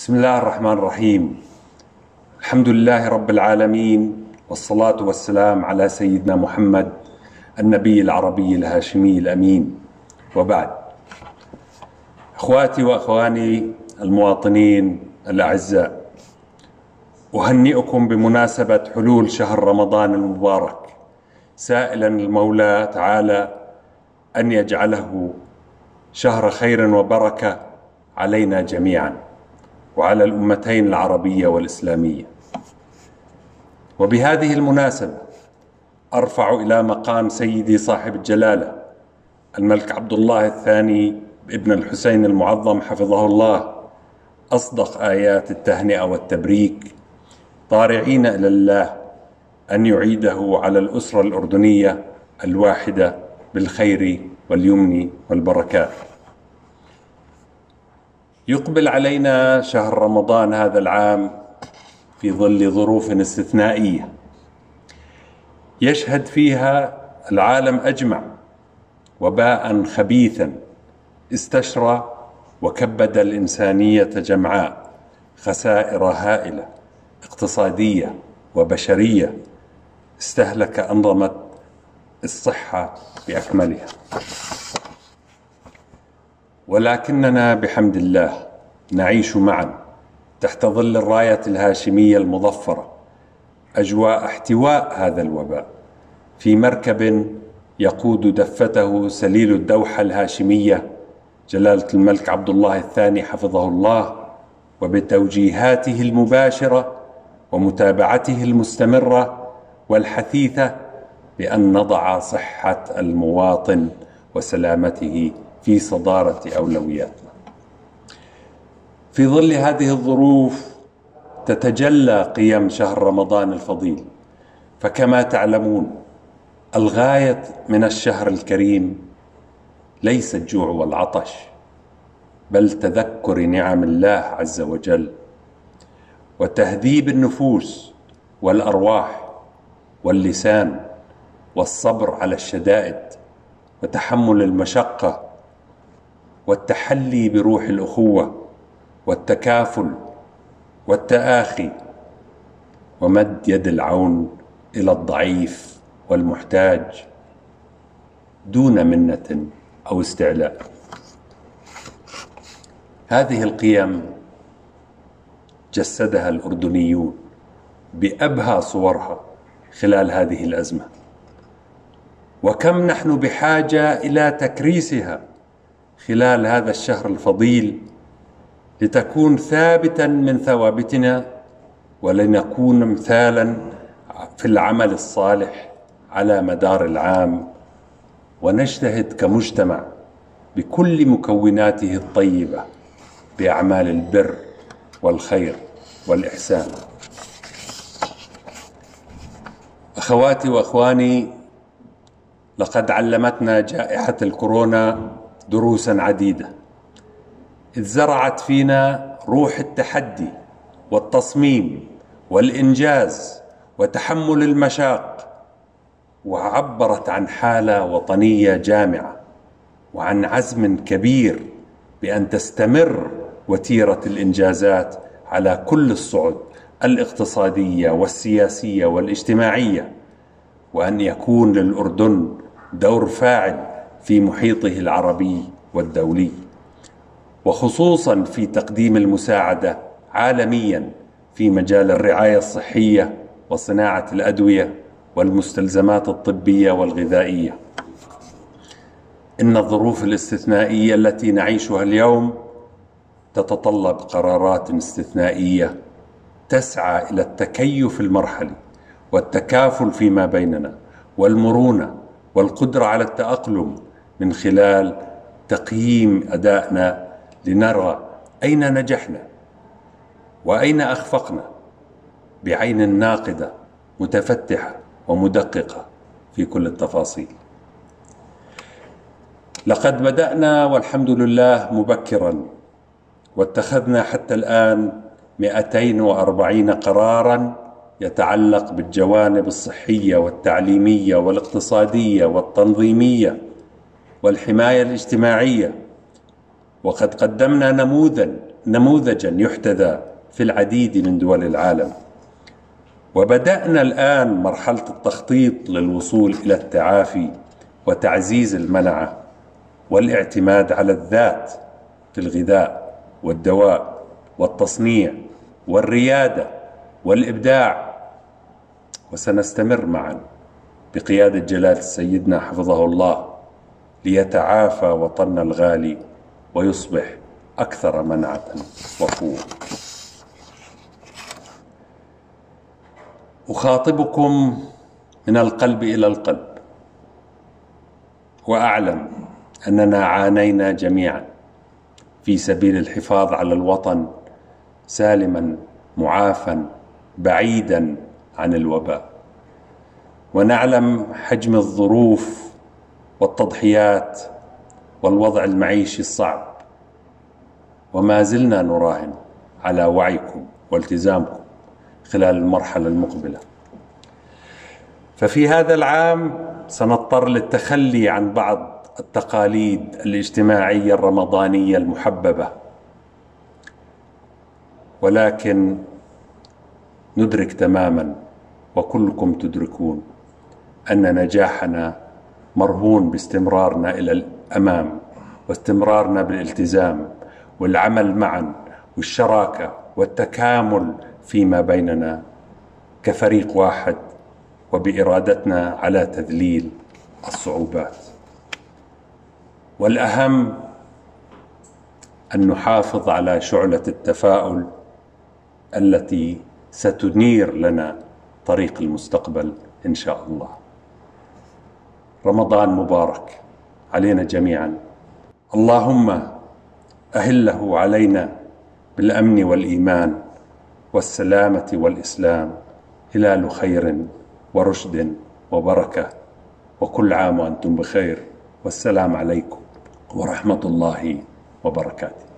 بسم الله الرحمن الرحيم. الحمد لله رب العالمين والصلاة والسلام على سيدنا محمد النبي العربي الهاشمي الأمين. وبعد. أخواتي وأخواني المواطنين الأعزاء أهنئكم بمناسبة حلول شهر رمضان المبارك. سائلا المولى تعالى أن يجعله شهر خير وبركة علينا جميعا. وعلى الأمتين العربية والإسلامية. وبهذه المناسبة أرفع إلى مقام سيدي صاحب الجلالة الملك عبد الله الثاني ابن الحسين المعظم حفظه الله أصدق آيات التهنئة والتبريك طارعين إلى الله أن يعيده على الأسرة الأردنية الواحدة بالخير واليمن والبركات. يقبل علينا شهر رمضان هذا العام في ظل ظروف استثنائية. يشهد فيها العالم أجمع وباء خبيثا استشرى وكبد الإنسانية جمعاء خسائر هائلة اقتصادية وبشرية استهلك أنظمة الصحة بأكملها. ولكننا بحمد الله نعيش معا تحت ظل الراية الهاشمية المظفرة أجواء احتواء هذا الوباء. في مركب يقود دفته سليل الدوحة الهاشمية جلالة الملك عبد الله الثاني حفظه الله وبتوجيهاته المباشرة ومتابعته المستمرة والحثيثة بأن نضع صحة المواطن وسلامته في صدارة اولوياتنا في ظل هذه الظروف تتجلى قيم شهر رمضان الفضيل فكما تعلمون الغاية من الشهر الكريم ليس الجوع والعطش بل تذكر نعم الله عز وجل وتهذيب النفوس والأرواح واللسان والصبر على الشدائد وتحمل المشقة والتحلي بروح الأخوة والتكافل والتآخي ومد يد العون إلى الضعيف والمحتاج دون منة أو استعلاء. هذه القيم جسدها الأردنيون بأبهى صورها خلال هذه الأزمة. وكم نحن بحاجة إلى تكريسها خلال هذا الشهر الفضيل لتكون ثابتا من ثوابتنا ولنكون مثالا في العمل الصالح على مدار العام. ونجتهد كمجتمع بكل مكوناته الطيبة بأعمال البر والخير والإحسان. أخواتي وأخواني لقد علمتنا جائحة الكورونا دروسا عديدة. إذ زرعت فينا روح التحدي والتصميم والإنجاز وتحمل المشاق وعبرت عن حالة وطنية جامعة وعن عزم كبير بأن تستمر وتيرة الإنجازات على كل الصعد الاقتصادية والسياسية والاجتماعية وأن يكون للأردن دور فاعل في محيطه العربي والدولي. وخصوصا في تقديم المساعدة عالميا في مجال الرعاية الصحية وصناعة الأدوية والمستلزمات الطبية والغذائية. إن الظروف الاستثنائية التي نعيشها اليوم تتطلب قرارات استثنائية تسعى إلى التكيف المرحلي والتكافل فيما بيننا والمرونة والقدرة على التأقلم من خلال تقييم أدائنا لنرى أين نجحنا وأين أخفقنا بعين ناقدة متفتحة ومدققة في كل التفاصيل. لقد بدأنا والحمد لله مبكرا واتخذنا حتى الآن 240 قرارا يتعلق بالجوانب الصحية والتعليمية والاقتصادية والتنظيمية. والحماية الاجتماعية. وقد قدمنا نموذج نموذجا يحتذى في العديد من دول العالم. وبدأنا الآن مرحلة التخطيط للوصول إلى التعافي وتعزيز المناعه والاعتماد على الذات في الغذاء والدواء والتصنيع والريادة والإبداع. وسنستمر معا بقيادة جلالة سيدنا حفظه الله. ليتعافى وطننا الغالي ويصبح أكثر منعة وقوه أخاطبكم من القلب إلى القلب وأعلم أننا عانينا جميعا في سبيل الحفاظ على الوطن سالما معافا بعيدا عن الوباء. ونعلم حجم الظروف والتضحيات والوضع المعيشي الصعب. وما زلنا نراهن على وعيكم والتزامكم خلال المرحلة المقبلة. ففي هذا العام سنضطر للتخلي عن بعض التقاليد الاجتماعية الرمضانية المحببة. ولكن ندرك تماما وكلكم تدركون أن نجاحنا مرهون باستمرارنا إلى الأمام واستمرارنا بالالتزام والعمل معا والشراكة والتكامل فيما بيننا كفريق واحد وبإرادتنا على تذليل الصعوبات. والأهم أن نحافظ على شعلة التفاؤل التي ستنير لنا طريق المستقبل إن شاء الله. رمضان مبارك علينا جميعا. اللهم أهله علينا بالأمن والإيمان والسلامة والإسلام هلال خير ورشد وبركة. وكل عام وأنتم بخير والسلام عليكم ورحمة الله وبركاته.